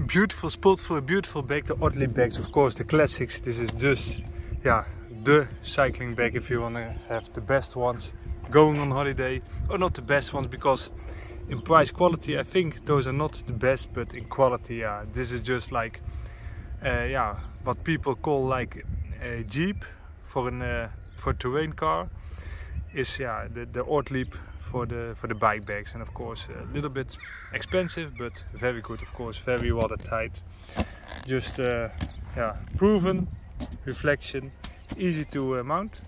beautiful spot for a beautiful bag the Ortlieb bags of course the classics. This is just yeah the cycling bag if you want to have the best ones going on holiday. Or not the best ones because in price quality I think those are not the best but in quality yeah this is just like uh, yeah what people call like a jeep for an uh, for terrain car is yeah the, the Ortlieb for the for the bike bags and of course a little bit expensive but very good of course. Very watertight just uh, yeah proven reflection easy to uh, mount.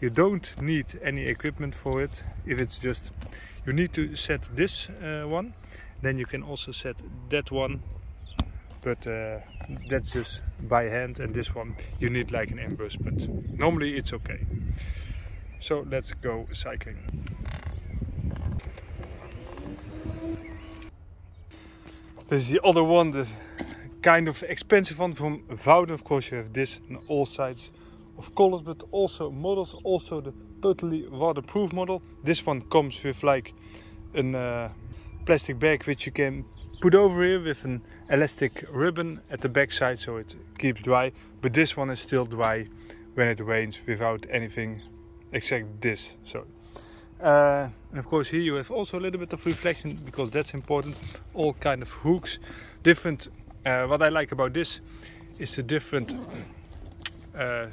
You don't need any equipment for it. If it's just you need to set this uh, one then you can also set that one. But uh, that's just by hand and this one you need like an inbus but normally it's okay so let's go cycling. This is the other one the kind of expensive one from Vaude of course you have this on all sides of colors but also models also the totally waterproof model. This one comes with like a uh, plastic bag which you can put over here with an elastic ribbon at the back side so it keeps dry. But this one is still dry when it rains without anything except this so uh, and of course here you have also a little bit of reflection because that's important. All kind of hooks. Different uh, what I like about this is the different uh,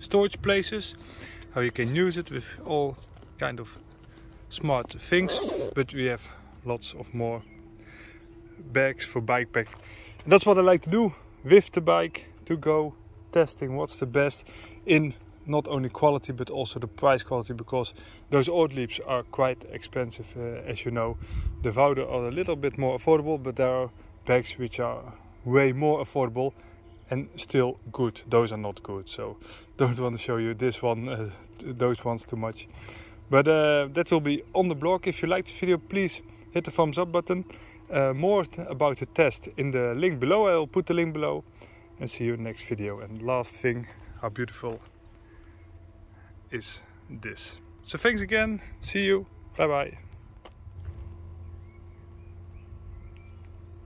storage places how you can use it with all kind of smart things. But we have lots of more bags for bike pack and that's what I like to do with the bike to go testing what's the best in not only quality but also the price quality because those Ortliebs are quite expensive uh, as you know. The Vaude are a little bit more affordable but there are bags which are way more affordable and still good. Those are not good so don't want to show you this one uh, those ones too much. But uh, that will be on the blog. If you like the video please hit the thumbs up button. Uh, more about the test in the link below. I'll put the link below. And see you in the next video. And last thing how beautiful is this. So thanks again. See you. Bye bye